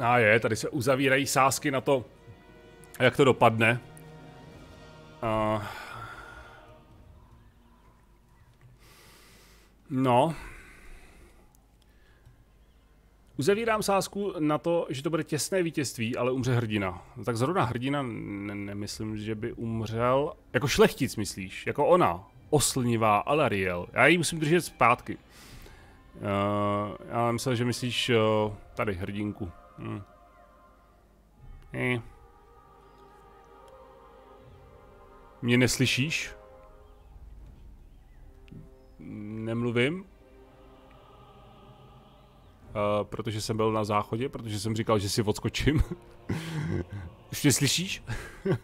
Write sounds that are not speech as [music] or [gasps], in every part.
A je, tady se uzavírají sázky na to, jak to dopadne. Uh, no. Uzavírám sázku na to, že to bude těsné vítězství, ale umře hrdina. Tak zrovna hrdina ne- nemyslím, že by umřel. Jako šlechtic myslíš, jako ona. Oslnivá Alariel. Já ji musím držet zpátky. Uh, já myslel, že myslíš uh, tady hrdinku. Hm. Eh. Mě neslyšíš? Nemluvím? Uh, protože jsem byl na záchodě, protože jsem říkal, že si odskočím. [laughs] Už mě slyšíš? [laughs] uh,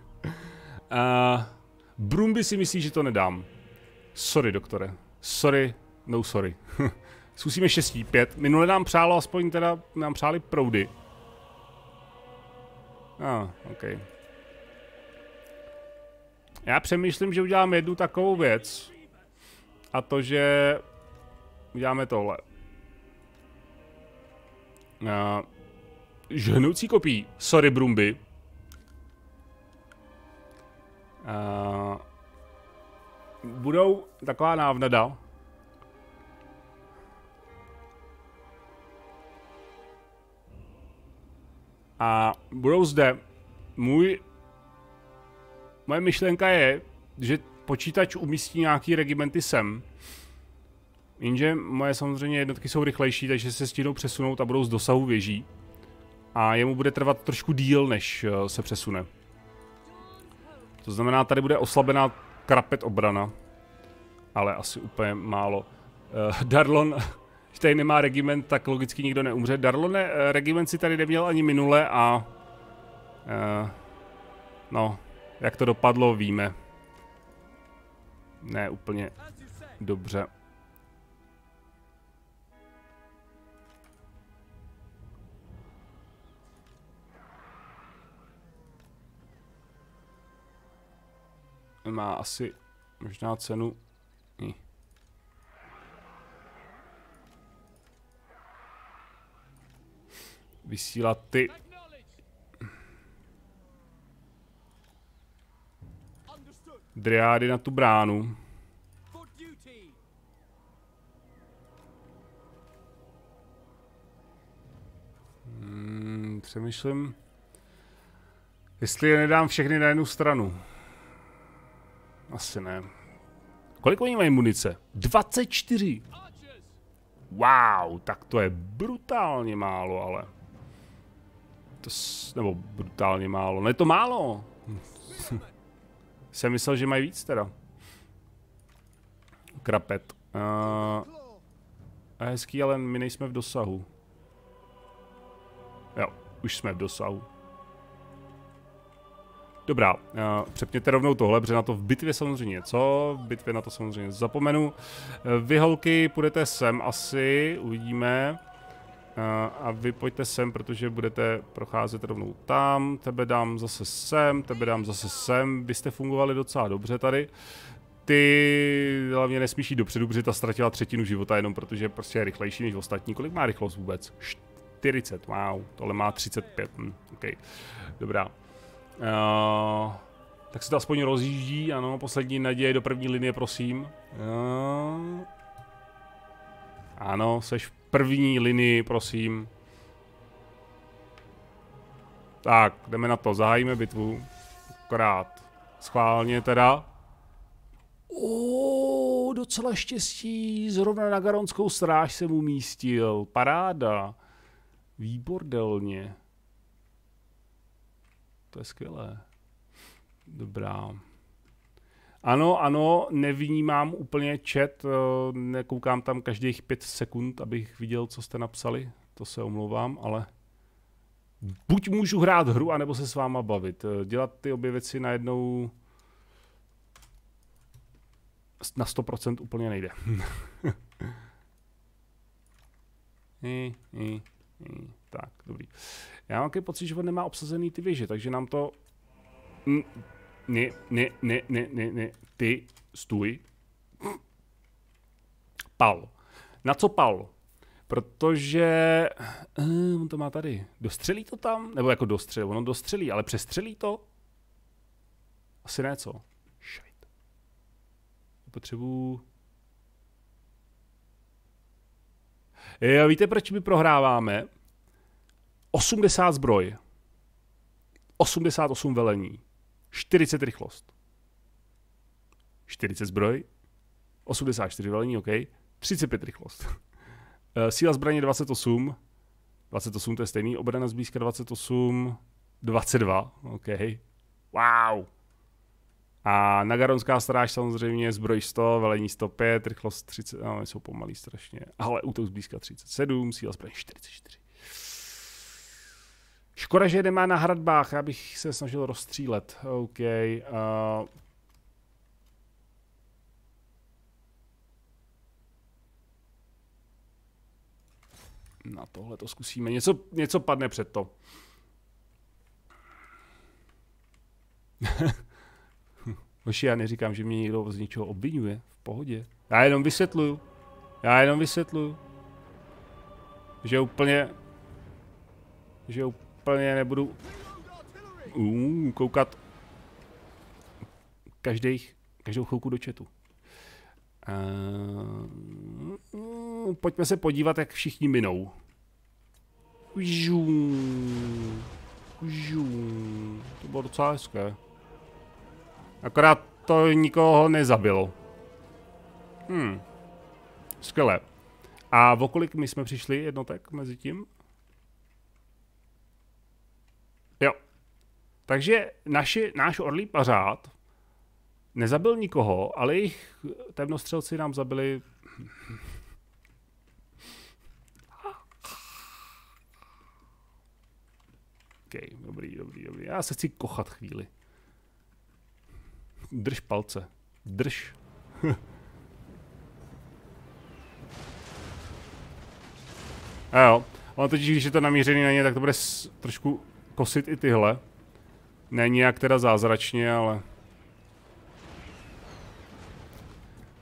Brumby si myslí, že to nedám. Sorry, doktore. Sorry, no sorry. [laughs] Zkusíme štěstí, pět. Minule nám přálo aspoň teda, nám přáli proudy. A, OK. Já přemýšlím, že udělám jednu takovou věc. A to, že uděláme tohle. Uh, žhnoucí kopí. Sorry, Brumby. Uh, budou taková návnada. A budou zde. Můj... Moje myšlenka je, že počítač umístí nějaký regimenty sem. Jenže moje samozřejmě jednotky jsou rychlejší, takže se stínou přesunout a budou z dosahu věží. A jemu bude trvat trošku díl, než eh, se přesune. To znamená, tady bude oslabená krapet obrana. Ale asi úplně málo. Uh, Darlon, tady nemá regiment, tak logicky nikdo neumře. Darlone, uh, regiment si tady neměl ani minule a... Uh, no, jak to dopadlo, víme. Ne úplně dobře. má asi možná cenu Vysílat ty driády na tu bránu. Hmm, přemýšlím, jestli je nedám všechny na jednu stranu. Asi ne. Kolik oni mají munice? 24. Wow, tak to je brutálně málo, ale. To s, nebo brutálně málo. Ne, to málo. [laughs] Jsem myslel, že mají víc teda. Krapet. Uh, hezký, ale my nejsme v dosahu. Jo, už jsme v dosahu. Dobrá, uh, přepněte rovnou tohle, protože na to v bitvě samozřejmě něco, v bitvě na to samozřejmě zapomenu. Vy holky půjdete sem asi, uvidíme. Uh, a vy pojďte sem, protože budete procházet rovnou tam, tebe dám zase sem, tebe dám zase sem, byste fungovali docela dobře tady. Ty hlavně nesmíš jít dopředu, protože ta ztratila třetinu života jenom protože prostě je rychlejší než ostatní. Kolik má rychlost vůbec? 40, wow, tohle má 35, hm, ok, dobrá. Uh, tak se to aspoň rozjíždí, ano, poslední naděje do první linie, prosím. Uh, ano, seš v první linii, prosím. Tak, jdeme na to, zahájíme bitvu. Akorát schválně teda. O, docela štěstí, zrovna na Garonskou stráž jsem umístil, paráda. Výbordelně. To je skvělé. Dobrá. Ano, ano, nevnímám úplně chat, eh, nekoukám tam každých pět sekund, abych viděl, co jste napsali. To se omlouvám, ale buď můžu hrát hru, anebo se s váma bavit. Eh, dělat ty obě věci najednou na 100% úplně nejde. [laughs] I, i, i. Tak, dobrý. Já mám pocit, že on nemá obsazený ty věže, takže nám to... Ne, ne, ne, ne, ne, ne, ty, stůj. Pal. Na co pal? Protože uh, on to má tady. Dostřelí to tam? Nebo jako dostřelí, ono dostřelí, ale přestřelí to? Asi ne, co? Shit. Potřebuju... Jo, víte, proč my prohráváme? 80 zbroj. 88 velení. 40 rychlost. 40 zbroj. 84 velení, OK. 35 rychlost. [laughs] Eh, síla zbraně 28. 28 to je stejný. Obrana zblízka 28. 22, OK. Wow. A Nagaronská stráž samozřejmě, zbroj 100, velení 105, rychlost 30, no, jsou pomalý strašně. Ale útok zblízka 37, síla zbraně 44. Škoda, že nemá na hradbách, já bych se snažil rozstřílet. OK. Uh, na tohle to zkusíme. Něco, něco padne před to. [laughs] Hoši, já neříkám, že mě někdo z něčeho obvinuje. V pohodě. Já jenom vysvětluju. Já jenom vysvětluju. Že úplně... Že úplně nebudu... Uh, koukat každých, každou chvilku do četu. Uh, pojďme se podívat, jak všichni minou. To bylo docela hezké. Akorát to nikoho nezabilo. Hmm. Skvělé. A v okolik my jsme přišli jednotek mezi tím? Jo. Takže naši, náš orlí pařád nezabil nikoho, ale jejich temnostřelci nám zabili... OK, dobrý, dobrý, dobrý. Já se chci kochat chvíli. Drž palce. Drž. [laughs] A jo, ale totiž, když je to namířený na ně, tak to bude trošku kosit i tyhle. Ne nějak teda zázračně, ale...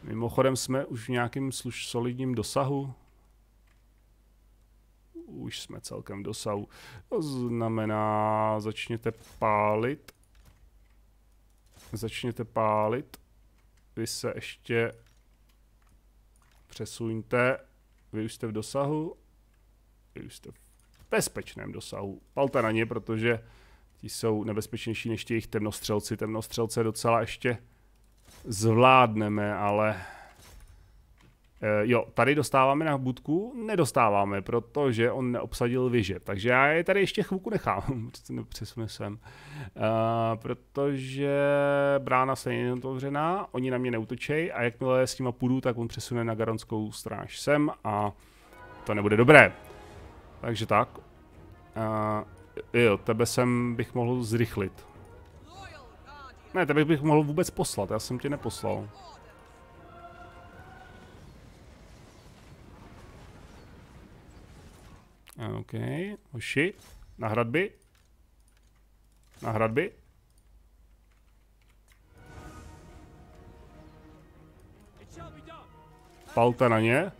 Mimochodem jsme už v nějakém služ solidním dosahu. Už jsme celkem v dosahu. To znamená, začněte pálit. Začněte pálit. Vy se ještě přesuňte. Vy už jste v dosahu. Vy už jste v bezpečném dosahu. Palte na ně, protože ti jsou nebezpečnější než ti jejich temnostřelci. Temnostřelce docela ještě zvládneme, ale... E, jo, tady dostáváme na budku? Nedostáváme, protože on neobsadil vyže. Takže já je tady ještě chvilku nechám, [laughs] přesune sem. E, protože brána se je otevřená, oni na mě neutočej a jakmile s nima půjdu, tak on přesune na garonskou stráž sem a to nebude dobré. Takže tak. E, jo, tebe sem bych mohl zrychlit. Ne, tebe bych mohl vůbec poslat, já jsem tě neposlal. OK, hoši, na hradby. Na hradby. Palte na ně.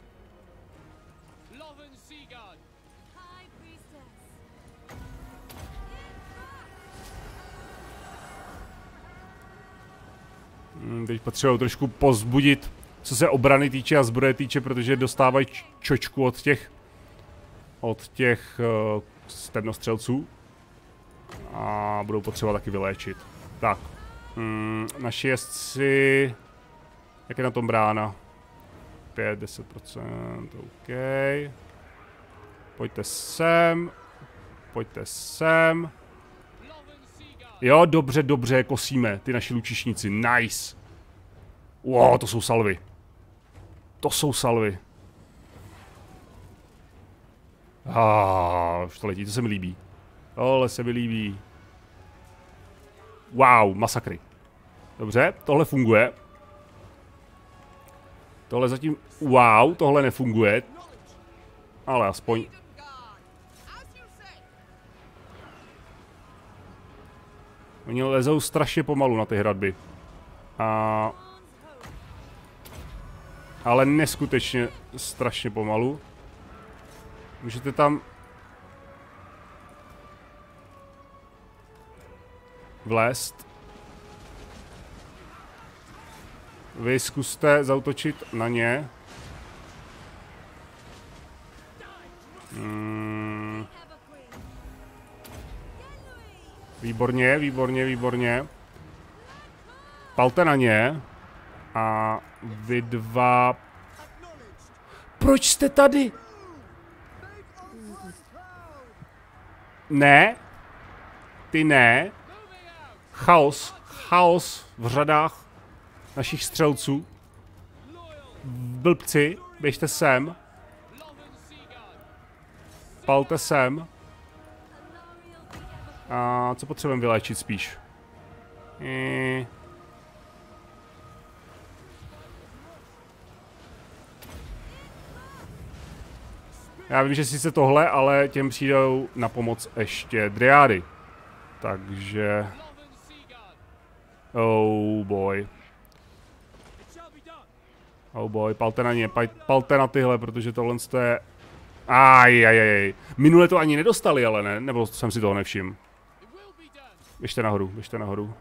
Teď potřebuji trošku pozbudit, co se obrany týče a zbroje týče, protože dostávají čočku od těch od těch uh, temnostřelců a budou potřeba taky vyléčit. Tak, hmm, naši jezdci, jak je na tom brána? 5-10%, OK. Pojďte sem, pojďte sem. Jo, dobře, dobře, kosíme ty naši lučišníci. Nice. Wow, to jsou salvy. To jsou salvy. Ah, už to letí, to se mi líbí. Tohle se mi líbí. Wow, masakry. Dobře, tohle funguje. Tohle zatím... Wow, tohle nefunguje. Ale aspoň Oni lezou strašně pomalu na ty hradby. A... Ale neskutečně strašně pomalu. Můžete tam... Vlést. Vy zkuste zautočit na ně. Hmm. Výborně, výborně, výborně. Palte na ně. A vy dva... Proč jste tady? Ne. Ty ne. Chaos. Chaos v řadách našich střelců. Blbci, běžte sem. Palte sem. A co potřebujeme vyléčit spíš? E Já vím, že sice tohle, ale těm přijdou na pomoc ještě driády. Takže... Oh boy. Oh boy, palte na ně, palte na tyhle, protože tohle je... Aj, aj, aj. Minule to ani nedostali, ale ne? Nebo jsem si toho nevšiml. Běžte nahoru, běžte nahoru.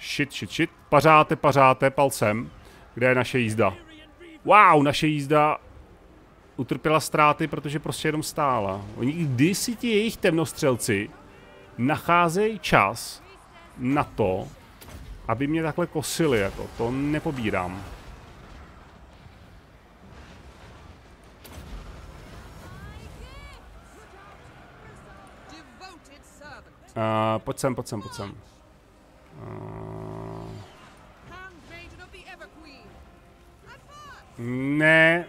Shit, shit, shit. Pařáte, pařáte, palcem. Kde je naše jízda? Wow, naše jízda utrpěla ztráty, protože prostě jenom stála. Oni, když si ti jejich temnostřelci nacházejí čas na to, aby mě takhle kosili, jako to nepobírám. Uh, pojď sem, pojď sem, pojď sem. Uh, ne.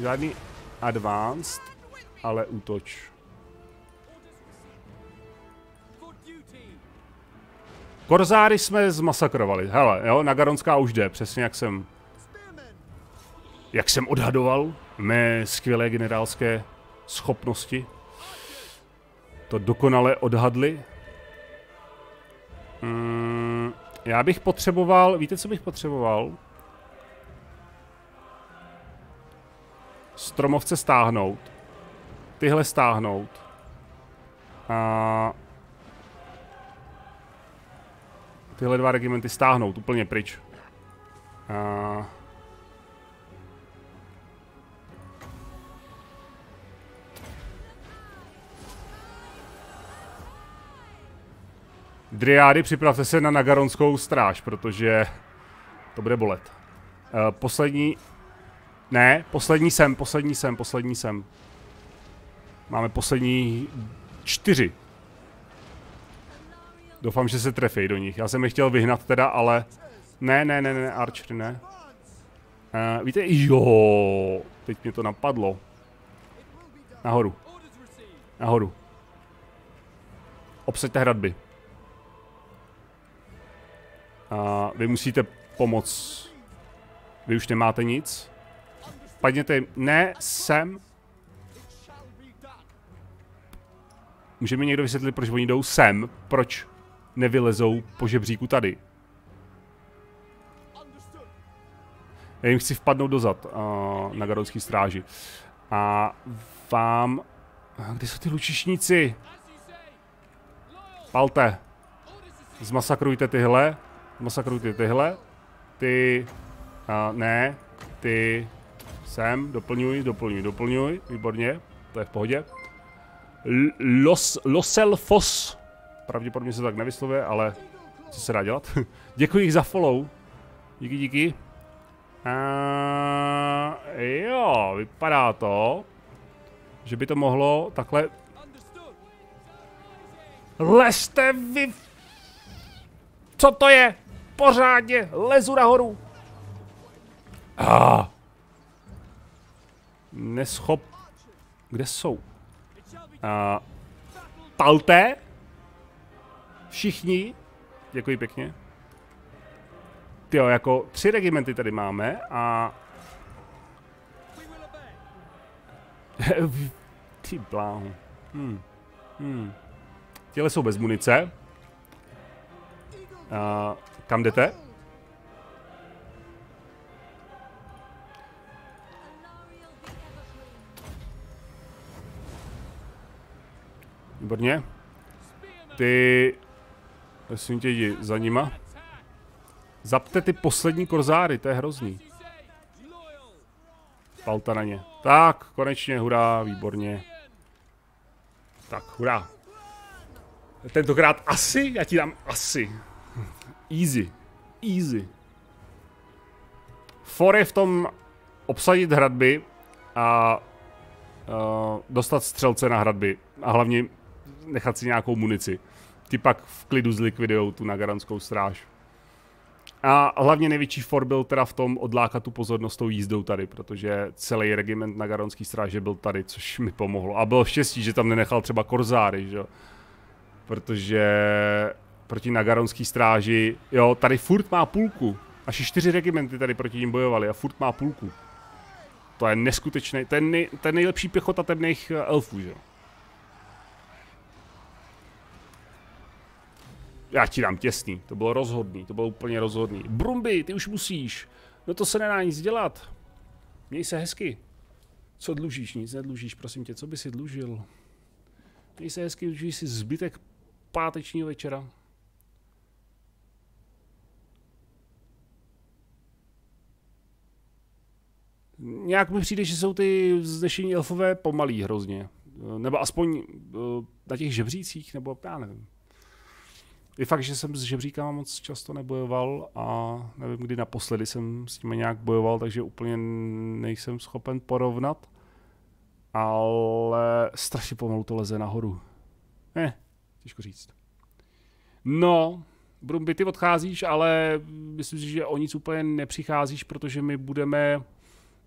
Žádný advanced, ale útoč. Korzáry jsme zmasakrovali. Hele, jo, Nagaronská už jde, přesně jak jsem... Jak jsem odhadoval mé skvělé generálské schopnosti. To dokonale odhadli. Mm, já bych potřeboval, víte co bych potřeboval? Stromovce stáhnout. Tyhle stáhnout. A tyhle dva regimenty stáhnout úplně pryč. A... Driády, připravte se na Nagaronskou stráž, protože to bude bolet. Uh, poslední... Ne, poslední sem, poslední sem, poslední sem. Máme poslední čtyři. Doufám, že se trefí do nich. Já jsem je chtěl vyhnat teda, ale... Ne, ne, ne, ne, Archer, ne. Uh, víte, jo, teď mě to napadlo. Nahoru. Nahoru. Obsaďte hradby. A vy musíte pomoct. Vy už nemáte nic. Padněte, ne, sem. Může mi někdo vysvětlit, proč oni jdou sem? Proč nevylezou po žebříku tady? Já jim chci vpadnout dozad uh, na garodský stráži. A vám... Kde jsou ty lučišníci? Palte. Zmasakrujte tyhle. Zmasakrujte tyhle. Ty... Uh, ne. Ty... Sem. Doplňuj, doplňuj, doplňuj. Výborně. To je v pohodě. Los, Loselfos. Pravděpodobně se tak nevyslovuje, ale co se dá dělat? [laughs] Děkuji za follow. Díky, díky. A, jo, vypadá to, že by to mohlo takhle... Leste vy... Co to je? Pořádně, lezu nahoru. Ah. Neschop... Kde jsou? A... Palte? Všichni? Děkuji pěkně. Tyjo, jako tři regimenty tady máme a... [laughs] Ty bláho. Hmm. Hmm. Těle jsou bez munice. A kam jdete? Výborně. Ty... Prosím tě, jdi za nima. Zapte ty poslední korzáry, to je hrozný. Palta na ně. Tak, konečně, hurá, výborně. Tak, hurá. Tentokrát asi? Já ti dám asi. Easy. Easy. For je v tom obsadit hradby a uh, dostat střelce na hradby. A hlavně nechat si nějakou munici. Ty pak v klidu zlikvidujou tu nagaranskou stráž. A hlavně největší for byl teda v tom odlákat tu pozornost tou jízdou tady, protože celý regiment na Garonský stráže byl tady, což mi pomohlo. A bylo štěstí, že tam nenechal třeba korzáry, že Protože proti Nagaronský stráži, jo, tady furt má půlku. Až čtyři regimenty tady proti ním bojovali a furt má půlku. To je neskutečný, to je, nej, to je nejlepší pěchota temných eh, elfů, že jo. Já ti dám těsný, to bylo rozhodný, to bylo úplně rozhodný. Brumby, ty už musíš. No to se nedá nic dělat. Měj se hezky. Co dlužíš? Nic nedlužíš, prosím tě, co by si dlužil? Měj se hezky, dlužíš si zbytek pátečního večera. Nějak mi přijde, že jsou ty zdešení elfové pomalý hrozně. Nebo aspoň eh, na těch žebřících, nebo já nevím. Je fakt, že jsem s žebříkama moc často nebojoval a nevím, kdy naposledy jsem s nimi nějak bojoval, takže úplně nejsem schopen porovnat. Ale strašně pomalu to leze nahoru. Ne, těžko říct. No, Brumby, ty odcházíš, ale myslím si, že o nic úplně nepřicházíš, protože my budeme,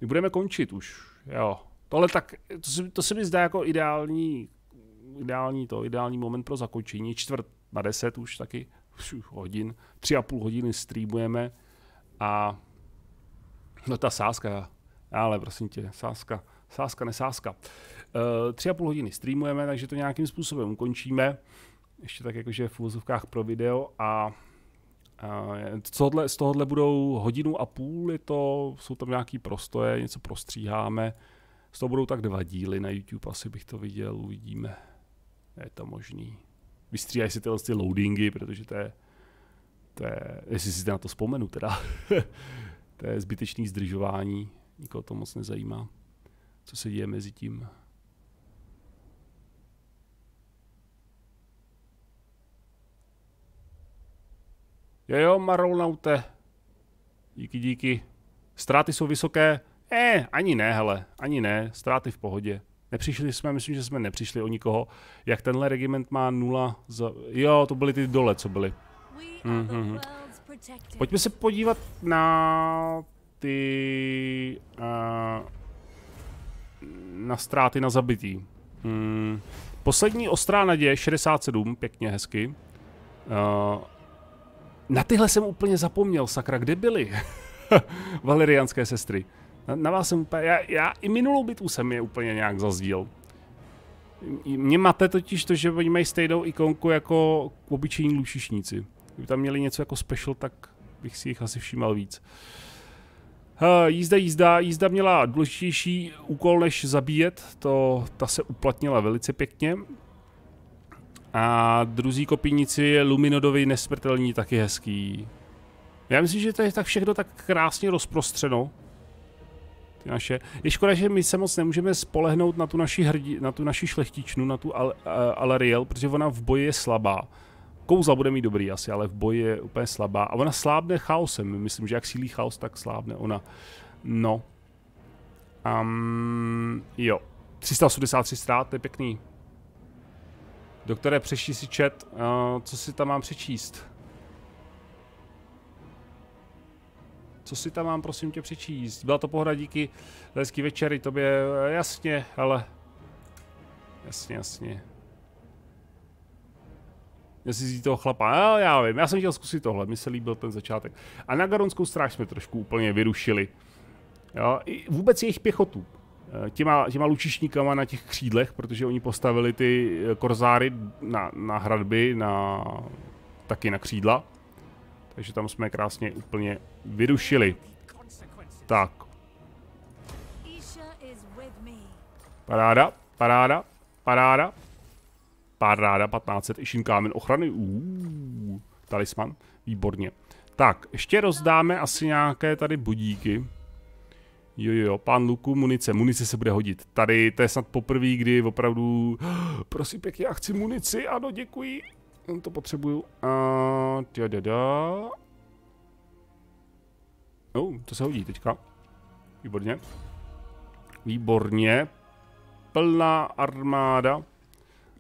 my budeme končit už, jo. Tohle tak, to se, to se mi zdá jako ideální, ideální to, ideální moment pro zakončení, čtvrt na 10 už taky hodin, tři a půl hodiny streamujeme a no ta sáska, ale prosím tě, sáska, sáska, nesáska. Uh, tři a půl hodiny streamujeme, takže to nějakým způsobem ukončíme, ještě tak jakože v úvozovkách pro video a z tohohle, z tohohle budou hodinu a půl, je to, jsou tam nějaký prostoje, něco prostříháme. Z toho budou tak dva díly na YouTube, asi bych to viděl, uvidíme. Je to možný vystříhají si tyhle ty loadingy, protože to je, to je, jestli si na to vzpomenu teda, [laughs] to je zbytečný zdržování, nikoho to moc nezajímá, co se děje mezi tím. Jo jo, Marolnaute. Díky, díky. Ztráty jsou vysoké? Eh, ani ne, hele, ani ne, ztráty v pohodě. Nepřišli jsme, myslím, že jsme nepřišli o nikoho. Jak tenhle regiment má nula za... Jo, to byly ty dole, co byly. Mm-hmm. Pojďme se podívat na ty... Uh, na ztráty na zabitý. Mm. Poslední ostrá naděje, 67, pěkně, hezky. Uh, na tyhle jsem úplně zapomněl, sakra, kde byly? [laughs] Valerianské sestry. Na, na vás jsem úplně, já, já i minulou bitvu jsem je úplně nějak zazdíl. Mě máte totiž to, že oni mají stejnou ikonku jako obyčejní lušišníci. Kdyby tam měli něco jako special, tak bych si jich asi všímal víc. Uh, jízda, jízda. Jízda měla důležitější úkol, než zabíjet. To, ta se uplatnila velice pěkně. A druzí kopíníci Luminodovi nesmrtelní taky hezký. Já myslím, že to je tak všechno tak krásně rozprostřeno ty naše. Je škoda, že my se moc nemůžeme spolehnout na tu naši, hrdí, na tu naši šlechtičnu, na tu Al, uh, Alariel, protože ona v boji je slabá. Kouzla bude mít dobrý asi, ale v boji je úplně slabá. A ona slábne chaosem. Myslím, že jak sílí chaos, tak slábne ona. No. Um, jo. 383 ztrát, to je pěkný. Doktore, přečti si chat, uh, co si tam mám přečíst. Co si tam mám, prosím tě, přečíst? Byla to pohoda díky hezký večery, tobě, jasně, ale... Jasně, jasně. Jestli si toho chlapa, no, já vím, já jsem chtěl zkusit tohle, mi se líbil ten začátek. A na Garonskou stráž jsme trošku úplně vyrušili. Jo, i vůbec jejich pěchotu. Eh, těma, těma lučišníkama na těch křídlech, protože oni postavili ty eh, korzáry na, na hradby, na, taky na křídla. Takže tam jsme krásně úplně vyrušili. Tak. Paráda, paráda, paráda. pár ráda, 1500, Ishin kámen ochrany, uuu, talisman, výborně. Tak, ještě rozdáme asi nějaké tady budíky. Jo, jo, pán Luku, munice, munice se bude hodit. Tady to je snad poprvé, kdy opravdu, [gasps] prosím pěkně, já chci munici, ano, děkuji. To potřebuju. Uh, da, da. Oh, to se hodí teďka. Výborně. Výborně. Plná armáda.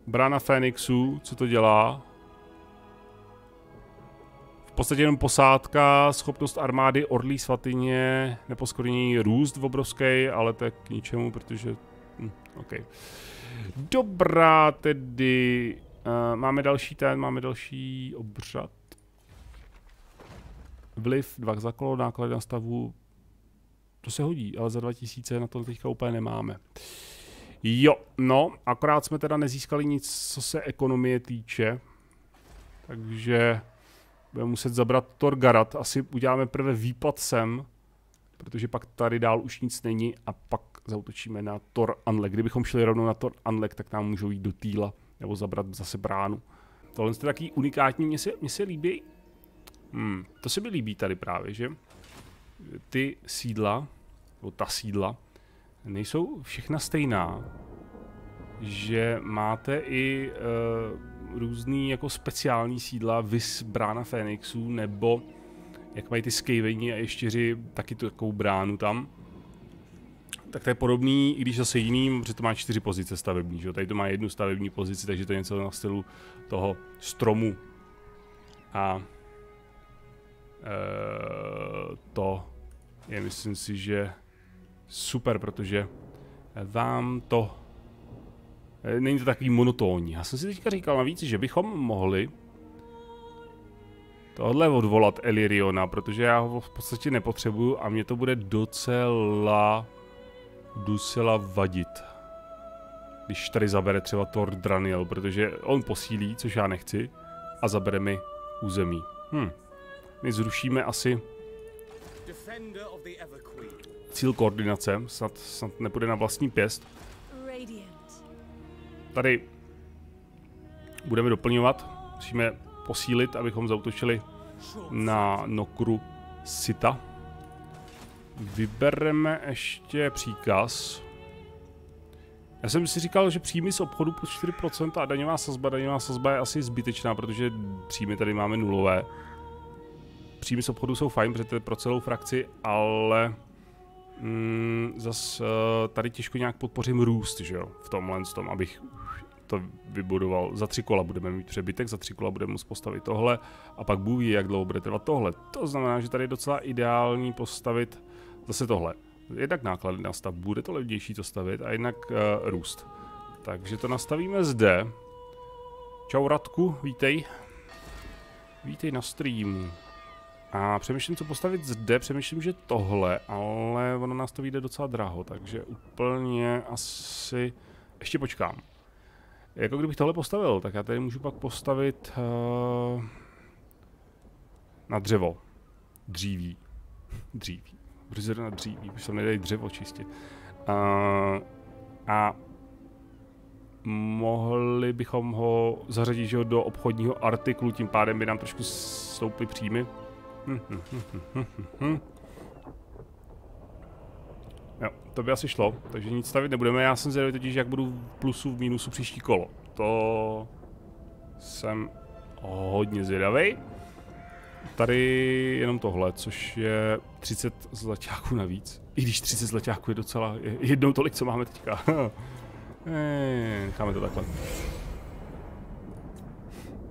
Brána Fénixů, co to dělá? Podstatě jenom posádka, schopnost armády Orlí svatyně, neposkornění růst v obrovský, ale je k ničemu, protože... Hm, OK. Dobrá, tedy... Uh, máme další ten, máme další obřad. Vliv, dva za kolo, náklady na stavu. To se hodí, ale za 2000 na to teďka úplně nemáme. Jo, no, akorát jsme teda nezískali nic, co se ekonomie týče. Takže budeme muset zabrat Torgarat. Asi uděláme prvé výpad sem, protože pak tady dál už nic není a pak zautočíme na Tor Anlek. Kdybychom šli rovnou na Tor Anlek, tak nám můžou jít do Týla nebo zabrat zase bránu. Tohle je taký unikátní, mně se, mně se líbí. Hmm, to se mi líbí tady právě, že ty sídla, nebo ta sídla, nejsou všechna stejná. Že máte i uh, různý jako speciální sídla, vys brána Fénixů, nebo jak mají ty skejveni a ještěři taky tu takovou bránu tam. Tak to je podobný, i když zase jiný, protože to má čtyři pozice stavební, že? tady to má jednu stavební pozici, takže to je něco na stylu toho stromu. A e, to je, myslím si, že super, protože vám to není to takový monotónní. Já jsem si teďka říkal navíc, že bychom mohli tohle odvolat Eliriona, protože já ho v podstatě nepotřebuju a mě to bude docela docela vadit. Když tady zabere třeba Thor Draniel, protože on posílí, což já nechci, a zabere mi území. Hm. My zrušíme asi cíl koordinace, snad, snad nepůjde na vlastní pěst. Tady budeme doplňovat, musíme posílit, abychom zautočili na Nokru Sita. Vybereme ještě příkaz. Já jsem si říkal, že příjmy z obchodu plus 4% a daňová sazba, daňová sazba je asi zbytečná, protože příjmy tady máme nulové. Příjmy z obchodu jsou fajn, protože pro celou frakci, ale mm, zas uh, tady těžko nějak podpořím růst, že jo, v tomhle tom, abych to vybudoval. Za tři kola budeme mít přebytek, za tři kola budeme muset postavit tohle a pak Bůh jak dlouho bude trvat tohle. To znamená, že tady je docela ideální postavit zase tohle. Jednak náklady na stav, bude to levnější to stavit a jednak uh, růst. Takže to nastavíme zde. Čau Radku, vítej. Vítej na streamu. A přemýšlím, co postavit zde, přemýšlím, že tohle, ale ono nás to vyjde docela draho, takže úplně asi... Ještě počkám. Jako kdybych tohle postavil, tak já tady můžu pak postavit uh, na dřevo. Dříví. [laughs] Dříví. Brzir na dříví, už tam nedají dřevo čistě. Uh, a mohli bychom ho zařadit že, do obchodního artiklu, tím pádem by nám trošku stouply příjmy. Hm, hm, hm, jo, to by asi šlo, takže nic stavit nebudeme. Já jsem zvědavý totiž, jak budu v plusu, v mínusu příští kolo. To jsem hodně zvědavý. Tady jenom tohle, což je 30 zlaťáků navíc. I když 30 zlaťáků je docela je jednou tolik, co máme teďka. [laughs] necháme to takhle.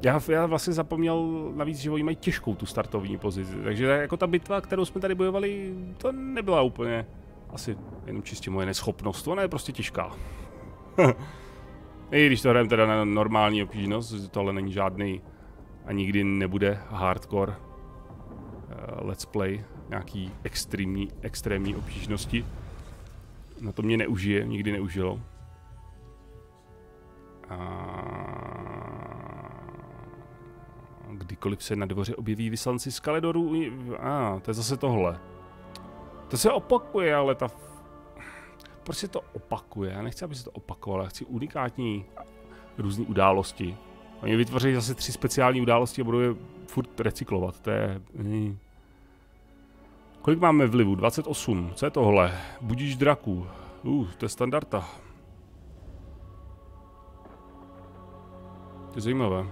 Já, já vlastně zapomněl navíc, že oni mají těžkou tu startovní pozici, takže jako ta bitva, kterou jsme tady bojovali, to nebyla úplně asi jenom čistě moje neschopnost, ona je prostě těžká. [laughs] I když to hrajeme teda na normální obtížnost, tohle není žádný a nikdy nebude hardcore uh, let's play, nějaký extrémní, extrémní obtížnosti. Na to mě neužije, nikdy neužilo. A kdykoliv se na dvoře objeví vyslanci z Kaledoru, a to je zase tohle. To se opakuje, ale ta... Proč se to opakuje? Já nechci, aby se to opakovalo, já chci unikátní různé události. Oni vytvoří zase tři speciální události a budou je furt recyklovat. To je... Kolik máme vlivu? 28. Co je tohle? Budíš draků. Uh, to je standarda. To je zajímavé.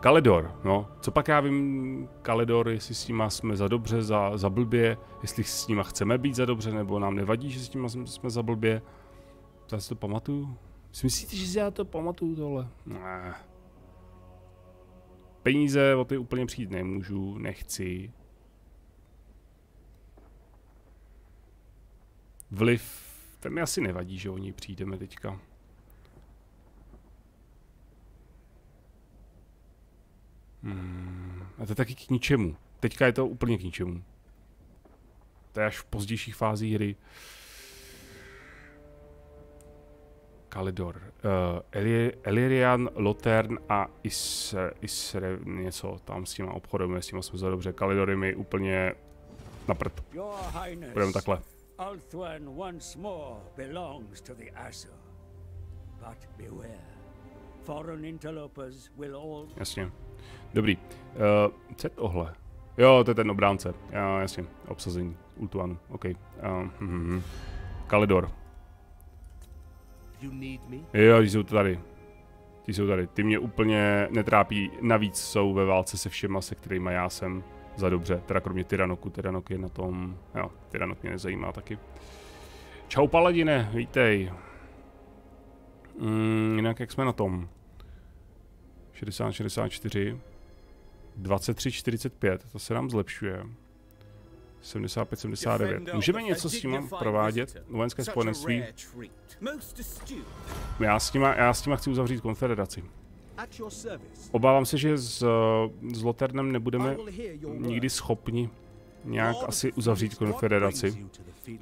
Kaledor, no. Co pak já vím, Kaledor, jestli s nima jsme za dobře, za, za blbě, jestli s nima chceme být za dobře, nebo nám nevadí, že s nima jsme za blbě. Já si to pamatuju. Myslíte, že si já to pamatuju tohle? Ne. Peníze o ty úplně přijít nemůžu, nechci. Vliv, ten mi asi nevadí, že o ní přijdeme teďka. Hmm, a to je taky k ničemu. Teďka je to úplně k ničemu. To je až v pozdějších fázích hry. Kalidor. Uh, Eli Elirian, Lotern a Is, Isre, něco tam s těma obchodem, s těma jsme za dobře. Kalidor je mi úplně na prd. Budeme takhle. Althwan once more belongs to the Asu. But beware. Foreign interlopers will all... Jasně. Dobrý. Uh, co je tohle? Jo, to je ten obránce. Já, jasně. Obsazení. Ultuanu. OK. Uh, hm, hm. Kalidor. Jo, ty jsou tady. Ty jsou tady. Ty mě úplně netrápí. Navíc jsou ve válce se všema, se kterými já jsem za dobře. Teda kromě Tyranoku. Tyranok je na tom... Jo, Tyranok mě nezajímá taky. Čau paladine, vítej. Mm, jinak jak jsme na tom? 60, 64. 23, 45, to se nám zlepšuje. 75, 79. Můžeme něco s tím provádět? Vojenské spojenectví? Já s, těma, já s těma chci uzavřít konfederaci. Obávám se, že s, s Loternem nebudeme nikdy schopni nějak asi uzavřít konfederaci.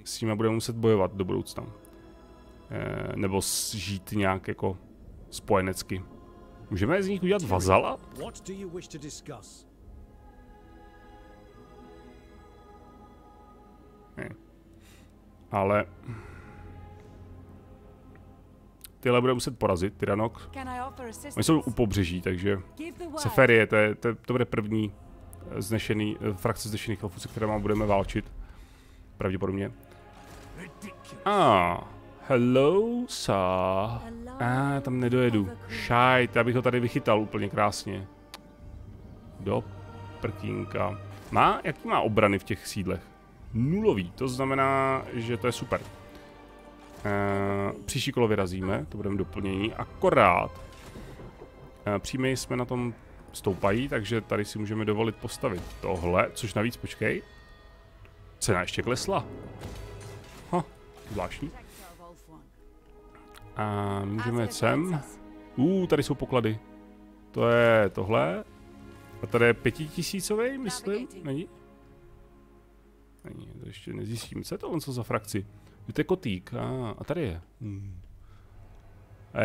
S tím budeme muset bojovat do budoucna. E, nebo žít nějak jako spojenecky. Můžeme z nich udělat vazala? Ne. Ale... Tyhle bude muset porazit, Tyranok. Oni jsou u pobřeží, takže... Seferie, to, je, to, to bude první znešený, eh, frakce znešených elfů, se kterými budeme válčit. Pravděpodobně. A, ah, hello, sa. A, ah, tam nedojedu. Šajt, já bych ho tady vychytal úplně krásně. Do prkínka. Má, jaký má obrany v těch sídlech? Nulový, to znamená, že to je super. E, příští kolo vyrazíme, to budeme doplnění, akorát e, příjmy jsme na tom stoupají, takže tady si můžeme dovolit postavit tohle, což navíc, počkej, cena ještě klesla. Ha, zvláštní. A můžeme jet sem. Uh, tady jsou poklady. To je tohle. A tady je pětitisícový, myslím, není? Není, to ještě nezjistím. Co je to on co za frakci? To je kotýk. A, a tady je. Hmm.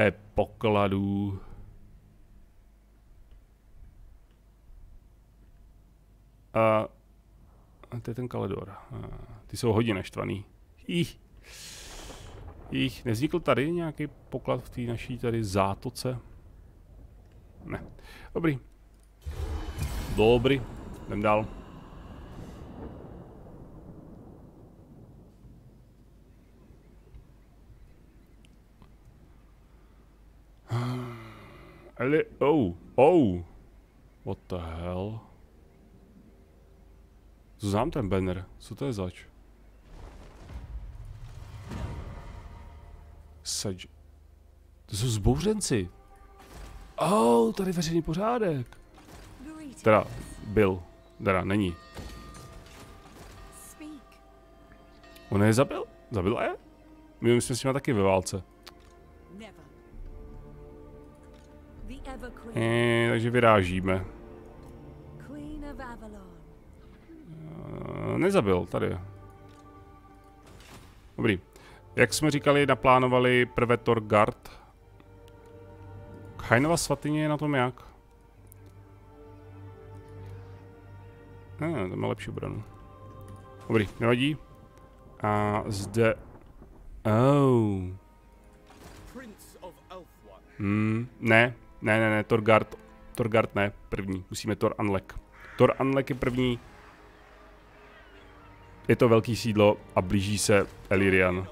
Je pokladů. A, a to je ten Kaledor. A, ty jsou hodně naštvaný. Ih. Ih, nevznikl tady nějaký poklad v té naší tady zátoce? Ne. Dobrý. Dobrý. Jdem dál. Eli oh, oh. What the hell? Znám ten banner. Co to je zač? Sage. To jsou zbouřenci. Oh, tady veřejný pořádek. Teda, byl. Teda, není. On je zabil? Zabil je? My jsme s nimi taky ve válce. E, takže vyrážíme. E, nezabil, tady. Dobrý. Jak jsme říkali, naplánovali prvé Torgard. Chainova svatyně je na tom jak? Ne, to má lepší obranu. Dobrý, nevadí. A zde... Oh. Hmm, ne, ne, ne, ne, Torgard, Torgard ne, první, musíme Tor Unlek. Tor Unlek je první. Je to velký sídlo a blíží se Elirian.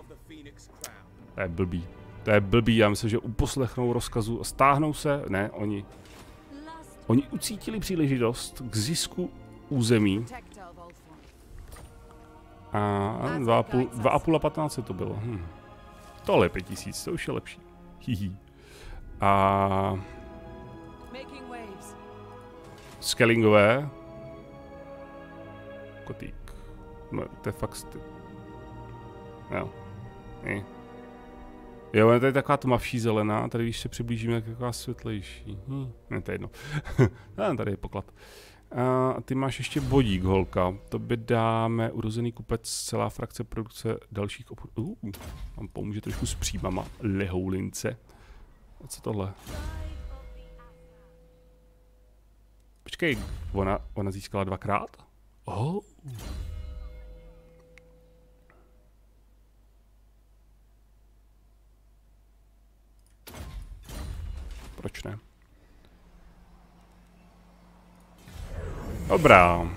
To je blbý. To je blbý, já myslím, že uposlechnou rozkazu a stáhnou se, ne, oni. Oni ucítili příležitost k zisku území. A dva a půl, dva a půl a patnáct to bylo. Hm. Tohle je pět tisíc, to už je lepší. Hihi. A... Skellingové. Kotýk. No, to je fakt... Jo. Je. Jo, je taková tmavší zelená, tady když se přiblížíme, tak taková světlejší. Hm, ne, to je jedno. [laughs] tady je poklad. A ty máš ještě bodík, holka. To by dáme urozený kupec, celá frakce produkce dalších obchodů. Uh, vám pomůže trošku s příjmama. Lehoulince. A co tohle? Počkej, ona, ona získala dvakrát? Oh. Proč ne? Dobrá.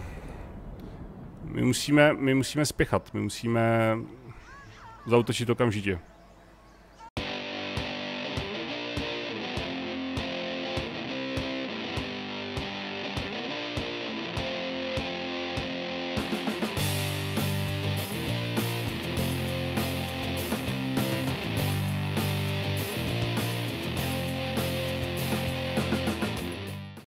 My musíme, my musíme spěchat, my musíme zautočit okamžitě.